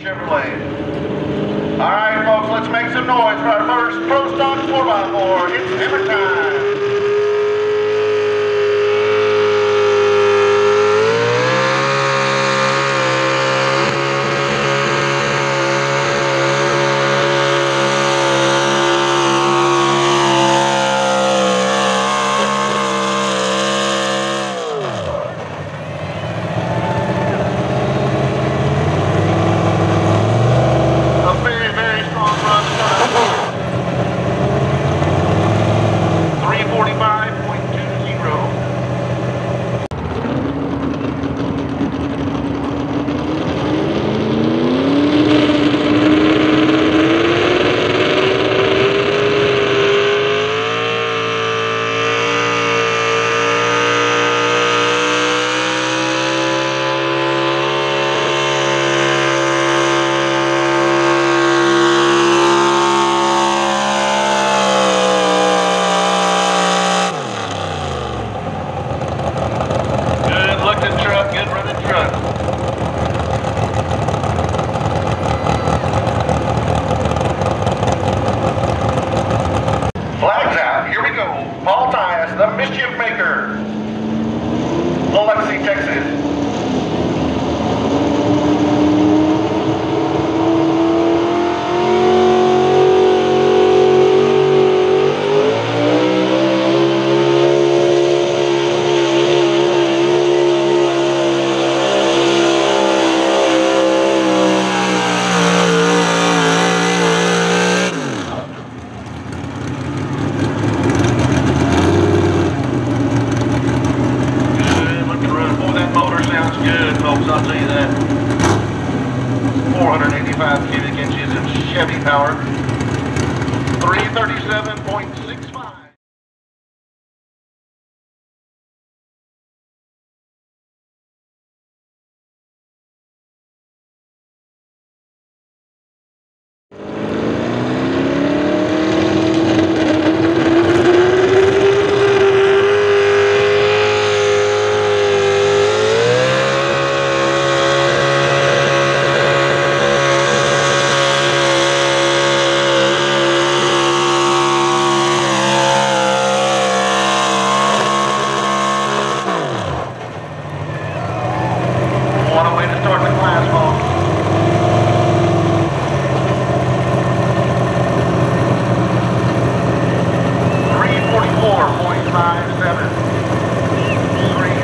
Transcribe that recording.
Chevrolet. All right, folks, let's make some noise for our first Pro Stock 4x4. It's hammer time. Sounds good, folks. I'll tell you that. 485 cubic inches of Chevy power. 337.65. short of glass wall. Three forty-four point five seven. Three